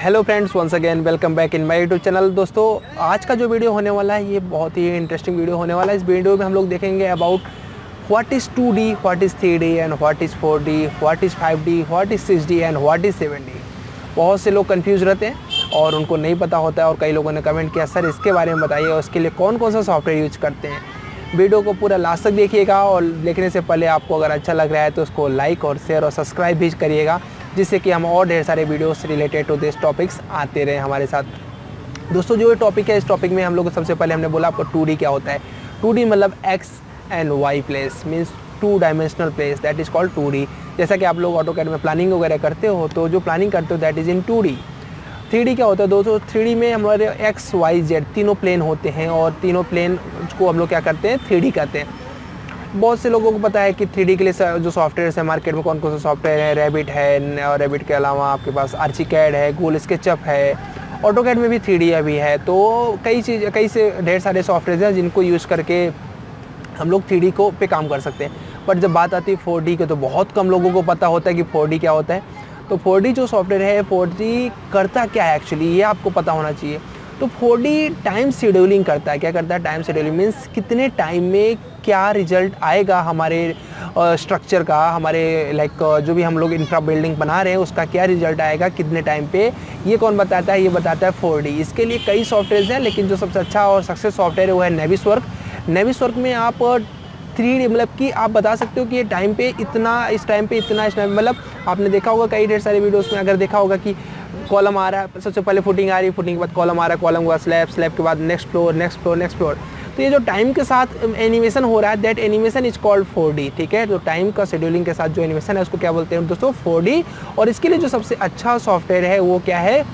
Hello friends once again welcome back in my YouTube channel दोस्तों, आज का जो वीडियो होने वाला है, ये बहुत ही इंटरेस्टिंग वीडियो होने वाला है। इस वीडियो में हम लोग देखेंगे about what is 2D what is 3D and what is 4D what is 5D what is 6D and what is 7D बहुत से लोग कन्फ्यूज़ रहते हैं और उनको नहीं पता होता है और कई लोगों ने कमेंट किया, सर, इसके बारे में बताइए उसके लिए कौन कौन सा सॉफ्टवेयर यूज़ करते हैं? वीडियो को पूरा लास्ट तक देखिएगा और देखने से पहले आपको अगर अच्छा लग रहा है तो उसको लाइक और शेयर और सब्सक्राइब भी करिएगा। जिससे कि हम और ढेर सारे videos related to this topics आते रहे हमारे साथ। दोस्तों, जो टॉपिक है, इस टॉपिक में हम लोग सबसे पहले हमने बोला आपको टू क्या होता है। टू मतलब X and Y place means two dimensional place that is called two जैसा कि आप लोग ऑटो कैड में प्लानिंग वगैरह करते हो तो जो प्लानिंग करते हो that is in two three क्या होता है दोस्तों? थ्री में हमारे एक्स वाई जेड तीनों प्लेन होते हैं और तीनों प्लेन को हम लोग क्या करते हैं? थ्री कहते हैं। बहुत से लोगों को पता है कि थ्री के लिए जो सॉफ्टवेयर है मार्केट में कौन कौन सा सॉफ्टवेयर है रेबिट है, और रेबिट के अलावा आपके पास आर्ची कैड है गूगल स्केचअप है ऑटो कैड में भी थ्री डी अभी है तो कई चीज़, कई से, ढेर सारे सॉफ्टवेयर हैं जिनको यूज़ करके हम लोग थ्री को पे काम कर सकते हैं। बट जब बात आती है फोर की तो बहुत कम लोगों को पता होता है कि फोर क्या होता है। तो फोर जो सॉफ्टवेयर है फोर करता क्या है एक्चुअली ये आपको पता होना चाहिए। तो फोर टाइम शेड्यूलिंग करता है। क्या करता है? टाइम शेड्यूलिंग मीन्स कितने टाइम में क्या रिज़ल्ट आएगा हमारे स्ट्रक्चर का, हमारे लाइक जो भी हम लोग इंफ्रा बिल्डिंग बना रहे हैं, उसका क्या रिज़ल्ट आएगा, कितने टाइम पे, ये कौन बताता है, ये बताता है फोर इसके लिए कई सॉफ्टवेयर हैं, लेकिन जो सबसे अच्छा और सक्सेस सॉफ्टवेयर है, वो है नेविस वर्क नेविस वर्क में आप थ्री डी मतलब कि आप बता सकते हो कि ये टाइम पे इतना, इस टाइम पे इतना, इस टाइम मतलब आपने देखा होगा कई ढेर सारे वीडियोस में, अगर देखा होगा कि कॉलम आ रहा है, सबसे पहले फुटिंग आ रही है फुटिंग के बाद कॉलम आ रहा है कॉलम के स्लैब स्लैब के बाद next floor next floor next floor तो ये जो टाइम के साथ एनिमेशन हो रहा है that animation is called four ठीक है? तो टाइम का शेड्यूलिंग के साथ जो एनिमेशन है, उसको क्या बोलते हैं दोस्तों? फोर और इसके लिए जो सबसे अच्छा सॉफ्टवेयर है, वो क्या है?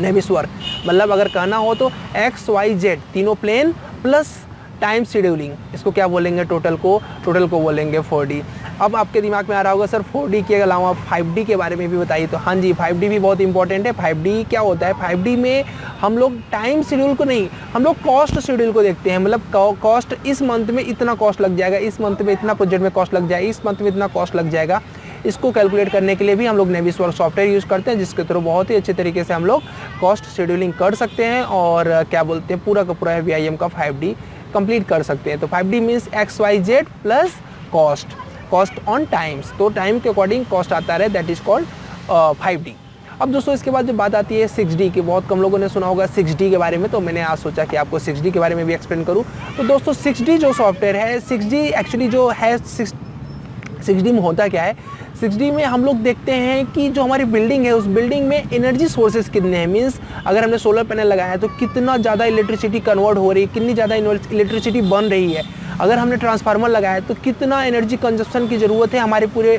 नेविस्वर मतलब अगर कहना हो तो एक्स वाई जेड तीनों प्लेन प्लस टाइम शेड्यूलिंग इसको क्या बोलेंगे? टोटल को टोटल को बोलेंगे 4D अब आपके दिमाग में आ रहा होगा, सर 4D के अलावा 5D के बारे में भी बताइए। तो हाँ जी 5D भी बहुत इंपॉर्टेंट है। 5D क्या होता है? 5D में हम लोग टाइम शेड्यूल को नहीं, हम लोग कॉस्ट शेड्यूल को देखते हैं। मतलब कॉस्ट इस मंथ में इतना कॉस्ट लग जाएगा, इस मंथ में इतना प्रोजेक्ट में कॉस्ट लग जाएगा, इस मंथ में इतना कॉस्ट लग जाएगा। इसको कैलकुलेट करने के लिए भी हम लोग नेविस वर्क सॉफ्टवेयर यूज़ करते हैं, जिसके थ्रू बहुत ही अच्छे तरीके से हम लोग कॉस्ट शेड्यूलिंग कर सकते हैं और क्या बोलते हैं, पूरा का पूरा वी का फाइव कंप्लीट कर सकते हैं। तो five D means X Y Z plus cost cost on times तो टाइम के अकॉर्डिंग कॉस्ट आता है that is called five D अब दोस्तों, इसके बाद जब बात आती है सिक्स डी की, बहुत कम लोगों ने सुना होगा सिक्स डी के बारे में तो मैंने आज सोचा कि आपको सिक्स डी के बारे में भी एक्सप्लेन करूँ। तो दोस्तों सिक्स डी जो सॉफ्टवेयर है सिक्स डी एक्चुअली जो है सिक्स सिक्स डी में होता क्या है? सिक्स डी में हम लोग देखते हैं कि जो हमारी बिल्डिंग है, उस बिल्डिंग में एनर्जी सोर्सेज कितने हैं? मीन्स अगर हमने सोलर पैनल लगाया है तो कितना ज़्यादा इलेक्ट्रिसिटी कन्वर्ट हो रही है, कितनी ज़्यादा इलेक्ट्रिसिटी बन रही है? अगर हमने ट्रांसफार्मर लगाया है तो कितना एनर्जी कंजप्शन की ज़रूरत है हमारे पूरे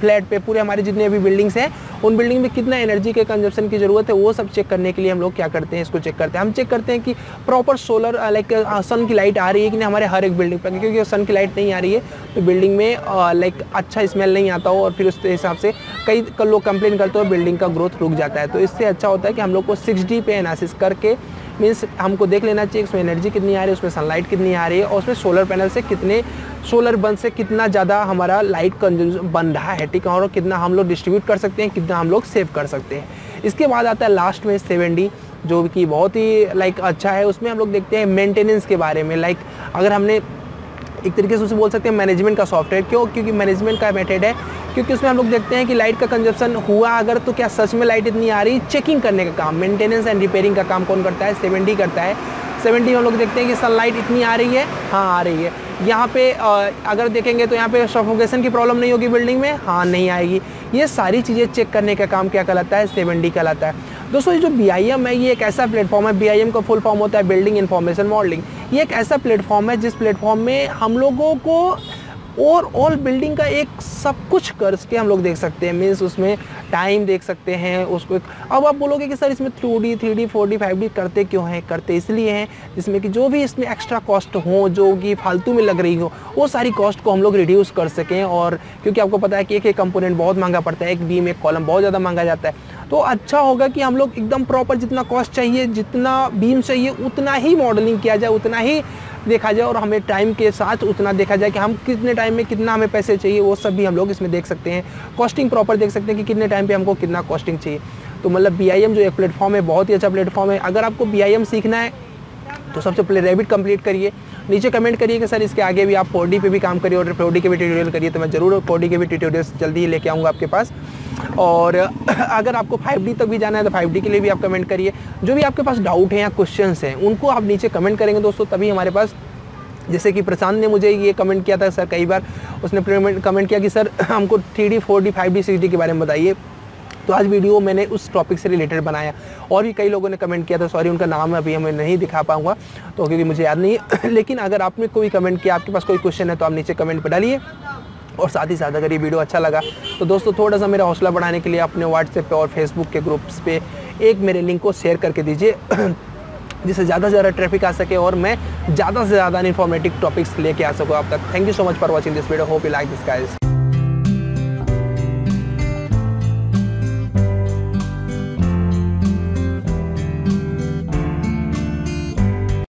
फ्लैट पे, पूरे हमारे जितने भी बिल्डिंग्स हैं, उन बिल्डिंग में कितना एनर्जी के कंजप्शन की ज़रूरत है, वो सब चेक करने के लिए हम लोग क्या करते हैं, इसको चेक करते हैं। हम चेक करते हैं कि प्रॉपर सोलर लाइक सन की लाइट आ रही है कि नहीं हमारे हर एक बिल्डिंग पर, क्योंकि सन की लाइट नहीं आ रही है तो बिल्डिंग में लाइक अच्छा स्मेल नहीं आता हो और फिर उस हिसाब से कई लोग कंप्लेन करते हो बिल्डिंग का ग्रोथ रुक जाता है। तो इससे अच्छा होता है कि हम लोग को सिक्स पे एनालिसिस करके मीन्स हमको देख लेना चाहिए उसमें एनर्जी कितनी आ रही है, उसमें सनलाइट कितनी आ रही है और उसमें सोलर पैनल से कितने सोलर बन से कितना ज़्यादा हमारा लाइट बन रहा है, ठीक है? और कितना हम लोग डिस्ट्रीब्यूट कर सकते हैं, कितना हम लोग सेव कर सकते हैं। इसके बाद आता है लास्ट में सेवन जो कि बहुत ही लाइक अच्छा है। उसमें हम लोग देखते हैं मेंटेनेंस के बारे में। लाइक अगर हमने एक तरीके से उसे बोल सकते हैं मैनेजमेंट का सॉफ्टवेयर क्यों? क्योंकि मैनेजमेंट का मेथड है क्योंकि उसमें हम लोग देखते हैं कि लाइट का कंजप्शन हुआ अगर तो क्या सच में लाइट इतनी आ रही? चेकिंग करने का काम मेंटेनेंस एंड रिपेयरिंग का काम कौन करता है? सेवन करता है। सेवेंटी हम लोग देखते हैं कि सनलाइट इतनी आ रही है। हाँ आ रही है। यहाँ पे अगर देखेंगे तो यहाँ पे सफोकेशन की प्रॉब्लम नहीं होगी बिल्डिंग में? हाँ नहीं आएगी। ये सारी चीज़ें चेक करने का काम क्या कहलाता है? सेवन डी कहलाता है। दोस्तों, ये जो BIM है, ये एक ऐसा प्लेटफॉर्म है BIM का फुल फॉर्म होता है बिल्डिंग इन्फॉर्मेशन मॉडलिंग ये एक ऐसा प्लेटफॉर्म है, जिस प्लेटफॉर्म में हम लोगों को और ऑल बिल्डिंग का एक सब कुछ कर के हम लोग देख सकते हैं। मीन्स उसमें टाइम देख सकते हैं, उसको एक, अब आप बोलोगे कि सर इसमें two D three D four D five D करते क्यों हैं? करते इसलिए हैं, जिसमें कि जो भी इसमें एक्स्ट्रा कॉस्ट हो, जो कि फालतू में लग रही हो, वो सारी कॉस्ट को हम लोग रिड्यूस कर सकें और क्योंकि आपको पता है कि एक एक कंपोनेंट बहुत महँगा पड़ता है, एक बीम एक कॉलम बहुत ज़्यादा महँगा जाता है। तो अच्छा होगा कि हम लोग एकदम प्रॉपर जितना कॉस्ट चाहिए, जितना बीम चाहिए, उतना ही मॉडलिंग किया जाए, उतना ही देखा जाए और हमें टाइम के साथ उतना देखा जाए कि हम कितने टाइम में कितना हमें पैसे चाहिए, वो सब भी हम लोग इसमें देख सकते हैं। कॉस्टिंग प्रॉपर देख सकते हैं कि कितने टाइम पर हमको कितना कॉस्टिंग चाहिए। तो मतलब बी जो एक प्लेटफॉर्म है, बहुत ही अच्छा प्लेटफॉर्म है। अगर आपको बी सीखना है तो सबसे पहले रेबिट कंप्लीट करिए। नीचे कमेंट करिए कि सर इसके आगे भी आप फोर पे भी काम करिए और फोर के भी ट्यूटोरियल करिए तो मैं ज़रूर फोर के भी ट्यूटोरियल्स जल्दी ही लेके आऊँगा आपके पास। और अगर आपको 5D तक भी जाना है तो 5D के लिए भी आप कमेंट करिए। जो भी आपके पास डाउट है या क्वेश्चन हैं, उनको आप नीचे कमेंट करेंगे दोस्तों, तभी हमारे पास जैसे कि प्रशांत ने मुझे ये कमेंट किया था, सर कई बार उसने कमेंट किया कि, सर, हमको three D four D five D six D के बारे में बताइए। तो आज वीडियो मैंने उस टॉपिक से रिलेटेड बनाया। और भी कई लोगों ने कमेंट किया था सॉरी उनका नाम अभी हमें नहीं दिखा पाऊँगा तो क्योंकि मुझे याद नहीं है। लेकिन अगर आपने कोई कमेंट किया, आपके पास कोई क्वेश्चन है तो आप नीचे कमेंट पर डालिए। और साथ ही साथ अगर ये वीडियो अच्छा लगा तो दोस्तों थोड़ा सा मेरा हौसला बढ़ाने के लिए अपने व्हाट्सएप पे और फेसबुक के ग्रुप्स पे एक मेरे लिंक को शेयर करके दीजिए, जिससे ज़्यादा से ज़्यादा ट्रैफ़िक आ सके और मैं ज़्यादा से ज़्यादा इन्फॉर्मेटिव टॉपिक्स लेके आ सकूँ आप तक। Thank you so much for watching this video hope you like this guys